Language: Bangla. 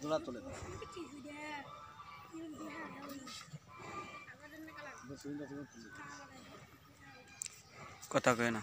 সিলিন্ডার তুলে দাও। কথা কয় না